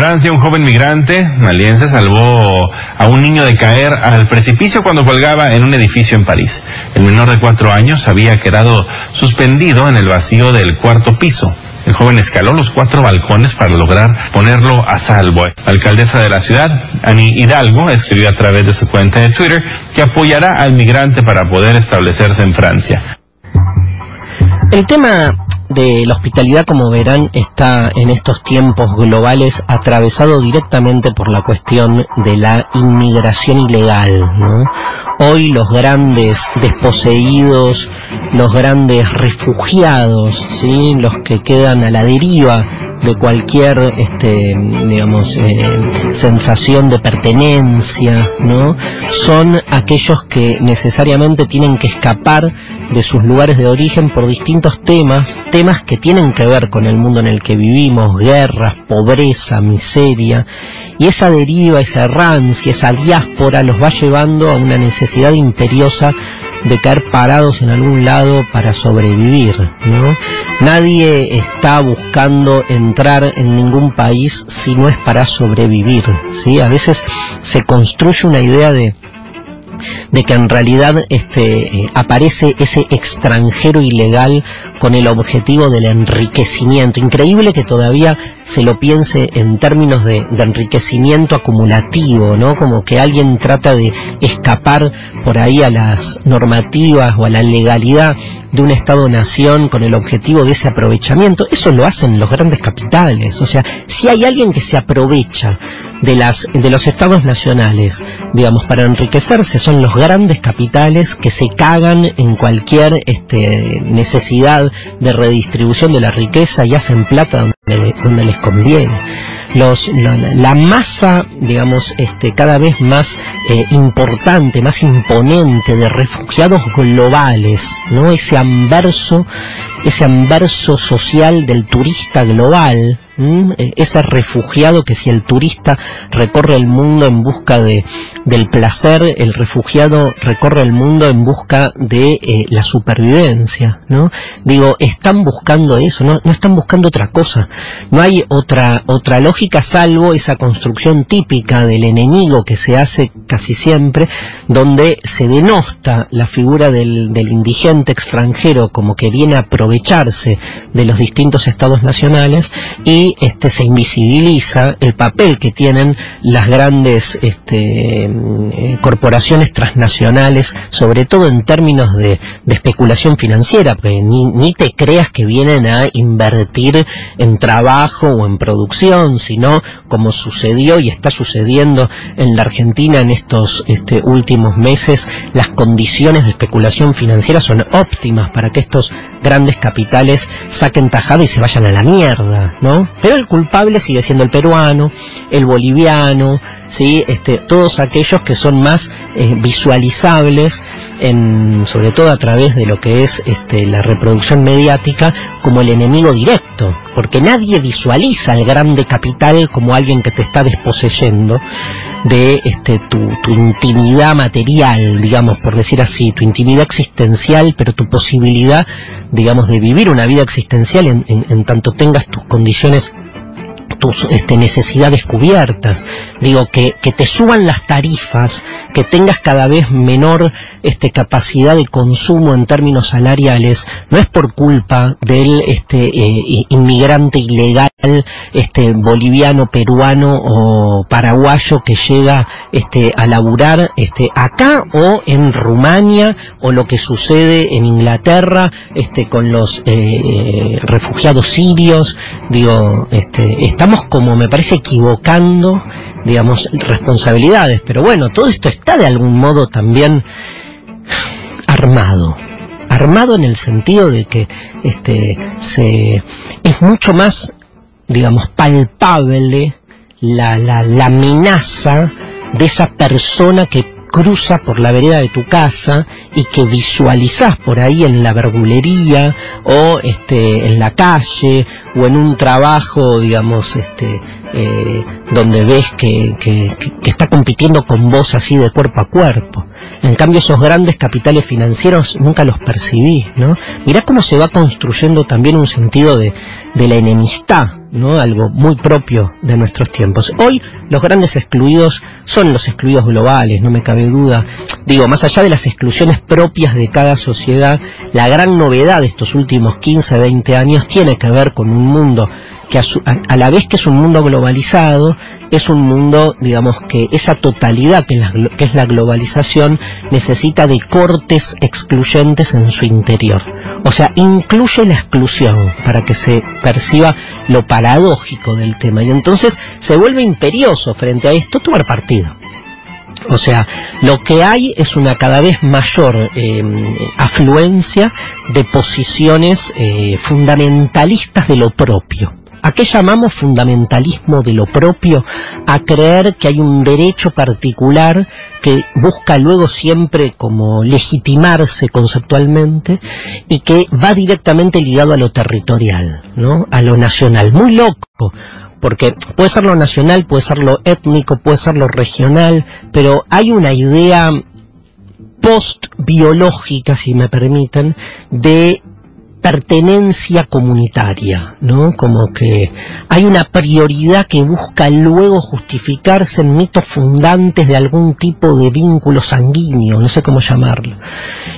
Francia, un joven migrante maliense salvó a un niño de caer al precipicio cuando colgaba en un edificio en París. El menor de cuatro años había quedado suspendido en el vacío del cuarto piso. El joven escaló los cuatro balcones para lograr ponerlo a salvo. La alcaldesa de la ciudad, Ani Hidalgo, escribió a través de su cuenta de Twitter que apoyará al migrante para poder establecerse en Francia. El tema de la hospitalidad, como verán, está en estos tiempos globales atravesado directamente por la cuestión de la inmigración ilegal. Hoy los grandes desposeídos, los grandes refugiados, ¿sí? los que quedan a la deriva de cualquier este digamos eh, sensación de pertenencia no son aquellos que necesariamente tienen que escapar de sus lugares de origen por distintos temas temas que tienen que ver con el mundo en el que vivimos guerras pobreza miseria y esa deriva esa errancia esa diáspora los va llevando a una necesidad imperiosa de caer parados en algún lado para sobrevivir, ¿no? Nadie está buscando entrar en ningún país si no es para sobrevivir, ¿sí? A veces se construye una idea de de que en realidad este, eh, aparece ese extranjero ilegal con el objetivo del enriquecimiento. Increíble que todavía se lo piense en términos de, enriquecimiento acumulativo, ¿no? Como que alguien trata de escapar por ahí a las normativas o a la legalidad de un Estado-nación con el objetivo de ese aprovechamiento. Eso lo hacen los grandes capitales. O sea, si hay alguien que se aprovecha de, las, de los Estados nacionales, digamos, para enriquecerse, son los grandes capitales que se cagan en cualquier este, necesidad de redistribución de la riqueza y hacen plata donde, les conviene. La, masa, digamos, este, cada vez más eh, importante, más imponente de refugiados globales, ¿no? Ese anverso, ese anverso social del turista global, e, ese refugiado que si el turista recorre el mundo en busca de, del placer, el refugiado recorre el mundo en busca de eh, la supervivencia, ¿no? Digo, están buscando eso, no, no están buscando otra cosa. No hay otra, otra lógica salvo esa construcción típica del enemigo que se hace casi siempre, donde se denosta la figura del, del indigente extranjero como que viene a aprovecharse de los distintos estados nacionales y este, se invisibiliza el papel que tienen las grandes este, eh, corporaciones transnacionales, sobre todo en términos de, especulación financiera, porque ni, te creas que vienen a invertir en trabajo o en producción, sino como sucedió y está sucediendo en la Argentina en estos este, últimos meses, las condiciones de especulación financiera son óptimas para que estos grandes capitales saquen tajada y se vayan a la mierda, ¿no? Pero el culpable sigue siendo el peruano, el boliviano, ¿sí? este, todos aquellos que son más eh, visualizables, sobre todo a través de lo que es este, la reproducción mediática, como el enemigo directo, porque nadie visualiza al grande capital como alguien que te está desposeyendo de este, tu, intimidad material, digamos, por decir así, tu intimidad existencial, pero tu posibilidad, digamos, de vivir una vida existencial en, en tanto tengas tus condiciones tus este, necesidades cubiertas. Digo, que, que, te suban las tarifas, que tengas cada vez menor este, capacidad de consumo en términos salariales, no es por culpa del este, eh, inmigrante ilegal este, boliviano, peruano o paraguayo que llega este, a laburar este, acá o en Rumania o lo que sucede en Inglaterra este, con los eh, refugiados sirios. Digo, este, estamos como me parece equivocando, digamos, responsabilidades, pero bueno, todo esto está de algún modo también armado. Armado en el sentido de que este se es mucho más digamos palpable la, la, la amenaza de esa persona que cruza por la vereda de tu casa y que visualizás por ahí en la verdulería o este, en la calle o en un trabajo, digamos, este, eh, donde ves que, que, está compitiendo con vos así de cuerpo a cuerpo. En cambio esos grandes capitales financieros nunca los percibís, ¿no? Mirá cómo se va construyendo también un sentido de, de la enemistad, ¿no? Algo muy propio de nuestros tiempos. Hoy los grandes excluidos son los excluidos globales, no me cabe duda. Digo, más allá de las exclusiones propias de cada sociedad, la gran novedad de estos últimos 15, 20 años tiene que ver con un mundo que a, la vez que es un mundo globalizado, es un mundo, digamos, que esa totalidad que, es la globalización necesita de cortes excluyentes en su interior. O sea, incluye la exclusión para que se perciba lo paradójico del tema. Y entonces se vuelve imperioso frente a esto tomar partido. O sea, lo que hay es una cada vez mayor eh, afluencia de posiciones eh, fundamentalistas de lo propio. ¿A qué llamamos fundamentalismo de lo propio? A creer que hay un derecho particular que busca luego siempre como legitimarse conceptualmente y que va directamente ligado a lo territorial, ¿no? A lo nacional. Muy loco, porque puede ser lo nacional, puede ser lo étnico, puede ser lo regional, pero hay una idea post-biológica, si me permiten, de pertenencia comunitaria, ¿no? Como que hay una prioridad que busca luego justificarse en mitos fundantes de algún tipo de vínculo sanguíneo, no sé cómo llamarlo,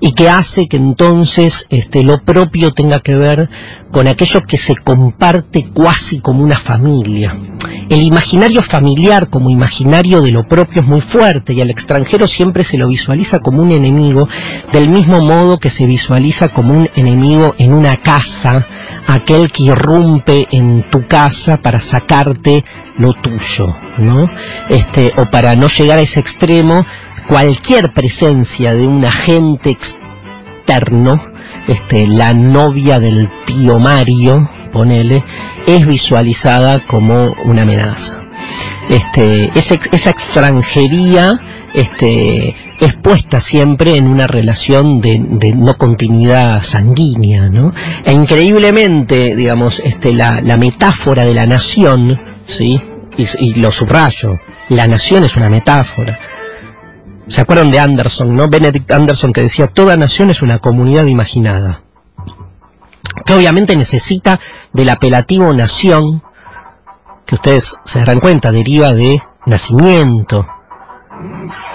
y que hace que entonces este, lo propio tenga que ver con aquello que se comparte cuasi como una familia. El imaginario familiar como imaginario de lo propio es muy fuerte y al extranjero siempre se lo visualiza como un enemigo, del mismo modo que se visualiza como un enemigo en una casa, aquel que irrumpe en tu casa para sacarte lo tuyo, ¿no? Este, o para no llegar a ese extremo, cualquier presencia de un agente externo, este, la novia del tío Mario, ponele, es visualizada como una amenaza. Este, esa, esa extranjería este, expuesta siempre en una relación de, no continuidad sanguínea, ¿no? E increíblemente, digamos, este, la, metáfora de la nación, ¿sí? Y, y, lo subrayo, la nación es una metáfora. ¿Se acuerdan de Anderson, no? Benedict Anderson que decía, toda nación es una comunidad imaginada que obviamente necesita del apelativo nación, que ustedes se darán cuenta, deriva de nacimiento,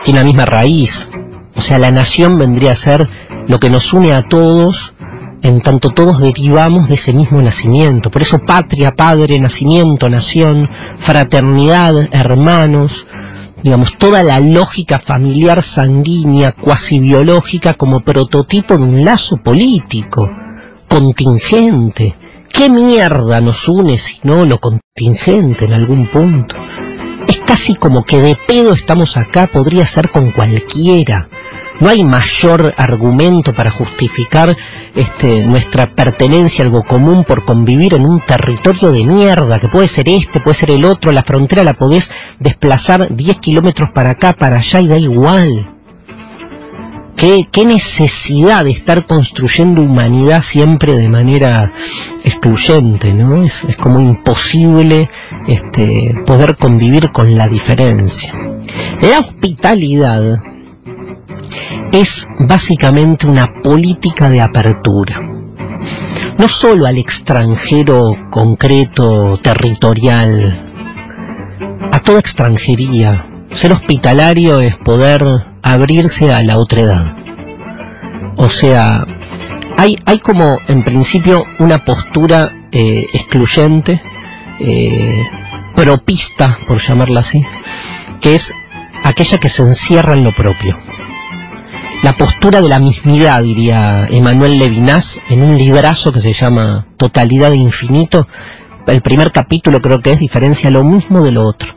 tiene la misma raíz. O sea, la nación vendría a ser lo que nos une a todos, en tanto todos derivamos de ese mismo nacimiento. Por eso patria, padre, nacimiento, nación, fraternidad, hermanos, digamos, toda la lógica familiar sanguínea, cuasi biológica, como prototipo de un lazo político contingente. ¿Qué mierda nos une si no lo contingente en algún punto? Es casi como que de pedo estamos acá, podría ser con cualquiera. No hay mayor argumento para justificar este, nuestra pertenencia a algo común por convivir en un territorio de mierda, que puede ser este, puede ser el otro, la frontera la podés desplazar 10 kilómetros para acá, para allá y da igual. ¿Qué, necesidad de estar construyendo humanidad siempre de manera excluyente, ¿no? Es, como imposible este, poder convivir con la diferencia. La hospitalidad es básicamente una política de apertura. No solo al extranjero concreto, territorial, a toda extranjería. Ser hospitalario es poder abrirse a la otredad. O sea, hay, hay como en principio una postura eh, excluyente, eh, propista, por llamarla así, que es aquella que se encierra en lo propio. La postura de la mismidad, diría Emanuel Levinas, en un librazo que se llama Totalidad de Infinito. El primer capítulo creo que es diferencia lo mismo de lo otro.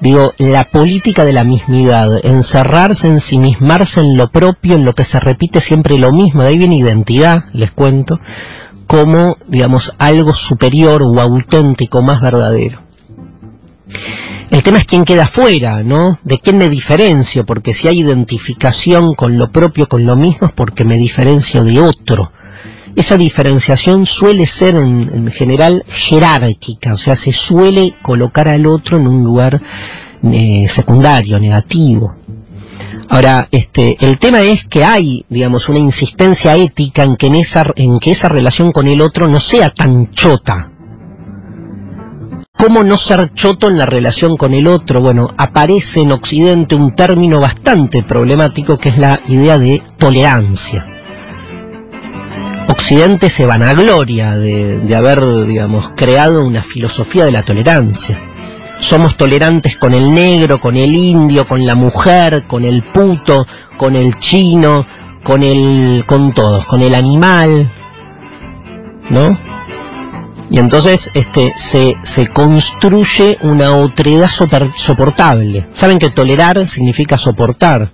Digo, la política de la mismidad, encerrarse, ensimismarse en lo propio, en lo que se repite siempre lo mismo, de ahí viene identidad, les cuento, como, digamos, algo superior o auténtico, más verdadero. El tema es quién queda fuera, ¿no? De quién me diferencio, porque si hay identificación con lo propio, con lo mismo, es porque me diferencio de otro. Esa diferenciación suele ser en, general jerárquica, o sea, se suele colocar al otro en un lugar eh, secundario, negativo. Ahora, este, el tema es que hay, digamos, una insistencia ética en que, en, esa, en que esa relación con el otro no sea tan chota. ¿Cómo no ser choto en la relación con el otro? Bueno, aparece en Occidente un término bastante problemático que es la idea de tolerancia. Occidente se vanagloria de, de haber, digamos, creado una filosofía de la tolerancia somos tolerantes con el negro, con el indio, con la mujer, con el puto, con el chino, con el con todos, con el animal, ¿no? Y entonces este se, se construye una otredad soportable. Saben que tolerar significa soportar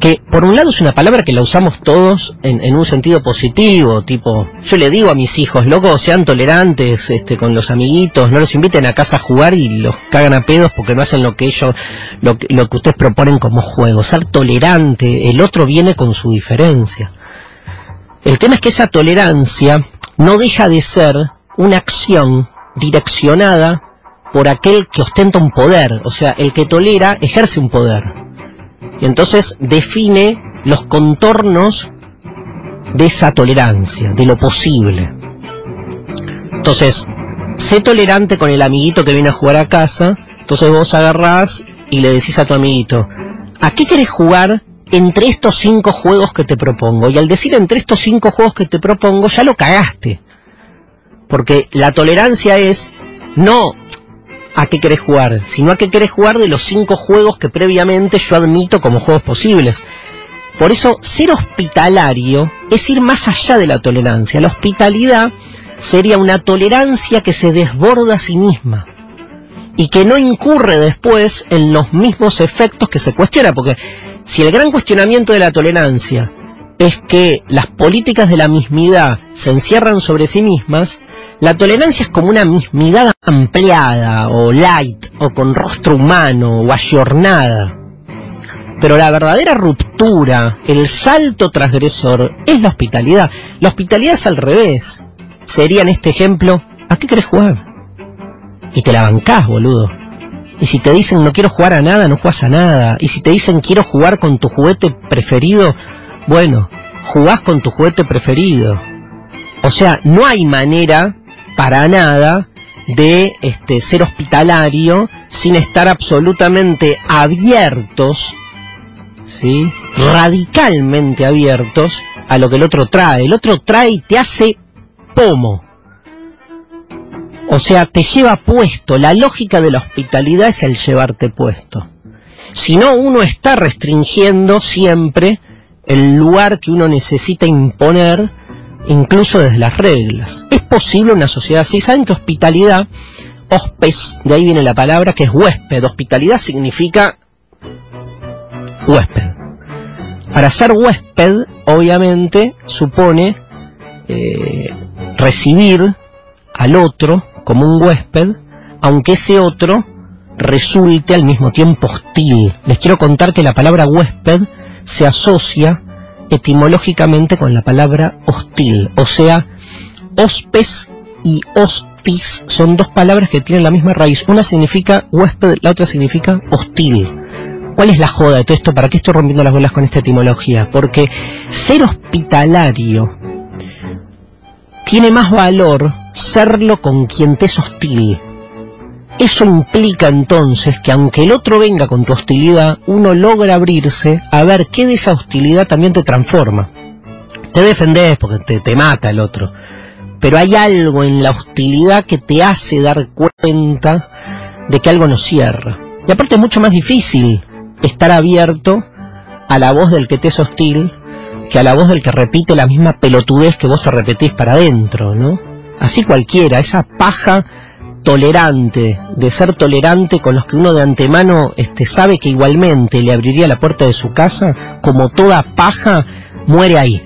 que por un lado es una palabra que la usamos todos en, un sentido positivo, tipo, yo le digo a mis hijos, loco, sean tolerantes este, con los amiguitos, no los inviten a casa a jugar y los cagan a pedos porque no hacen lo que ellos, lo, lo que ustedes proponen como juego, ser tolerante, el otro viene con su diferencia. El tema es que esa tolerancia no deja de ser una acción direccionada por aquel que ostenta un poder, o sea, el que tolera ejerce un poder y entonces define los contornos de esa tolerancia, de lo posible. Entonces, sé tolerante con el amiguito que viene a jugar a casa, entonces vos agarrás y le decís a tu amiguito, ¿a qué querés jugar entre estos cinco juegos que te propongo? Y al decir entre estos cinco juegos que te propongo, ya lo cagaste. Porque la tolerancia es no a qué querés jugar, sino a qué querés jugar de los cinco juegos que previamente yo admito como juegos posibles. Por eso, ser hospitalario es ir más allá de la tolerancia. La hospitalidad sería una tolerancia que se desborda a sí misma y que no incurre después en los mismos efectos que se cuestiona, porque si el gran cuestionamiento de la tolerancia es que las políticas de la mismidad se encierran sobre sí mismas, la tolerancia es como una mismidad ampliada o light o con rostro humano o ayornada. Pero la verdadera ruptura, el salto transgresor, es la hospitalidad. La hospitalidad es al revés. Sería en este ejemplo, ¿a qué querés jugar? Y te la bancás, boludo. Y si te dicen no quiero jugar a nada, no juegas a nada. Y si te dicen quiero jugar con tu juguete preferido, bueno, jugás con tu juguete preferido. O sea, no hay manera para nada de este, ser hospitalario sin estar absolutamente abiertos, ¿sí? radicalmente abiertos a lo que el otro trae. El otro trae y te hace pomo. O sea, te lleva puesto. La lógica de la hospitalidad es el llevarte puesto. Si no, uno está restringiendo siempre el lugar que uno necesita imponer incluso desde las reglas. ¿Es posible una sociedad así? ¿Saben que hospitalidad, hospes, de ahí viene la palabra que es huésped? Hospitalidad significa huésped. Para ser huésped, obviamente, supone eh, recibir al otro como un huésped, aunque ese otro resulte al mismo tiempo hostil. Les quiero contar que la palabra huésped se asocia etimológicamente con la palabra hostil, o sea, hospes y hostis son dos palabras que tienen la misma raíz. Una significa huésped, la otra significa hostil. ¿Cuál es la joda de todo esto? ¿Para qué estoy rompiendo las bolas con esta etimología? Porque ser hospitalario tiene más valor serlo con quien te es hostil. Eso implica entonces que aunque el otro venga con tu hostilidad, uno logra abrirse a ver qué de esa hostilidad también te transforma. Te defendés porque te, mata el otro, pero hay algo en la hostilidad que te hace dar cuenta de que algo no cierra. Y aparte es mucho más difícil estar abierto a la voz del que te es hostil que a la voz del que repite la misma pelotudez que vos te repetís para adentro, ¿no? Así cualquiera, esa paja tolerante, de ser tolerante con los que uno de antemano este, sabe que igualmente le abriría la puerta de su casa, como toda paja, muere ahí.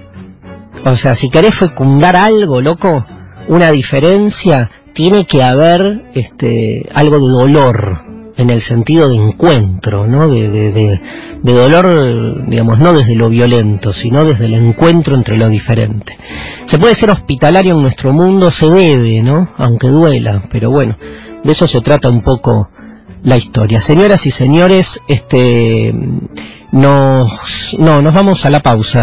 O sea, si querés fecundar algo, loco, una diferencia, tiene que haber este, algo de dolor, en el sentido de encuentro, ¿no? De, de, de, de, dolor, digamos, no desde lo violento, sino desde el encuentro entre lo diferente. Se puede ser hospitalario en nuestro mundo, se debe, ¿no? Aunque duela, pero bueno, de eso se trata un poco la historia. Señoras y señores, este nos no, nos vamos a la pausa.